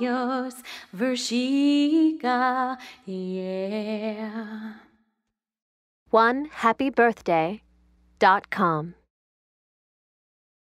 yours, Vershika, yeah. One happy birthday dot com.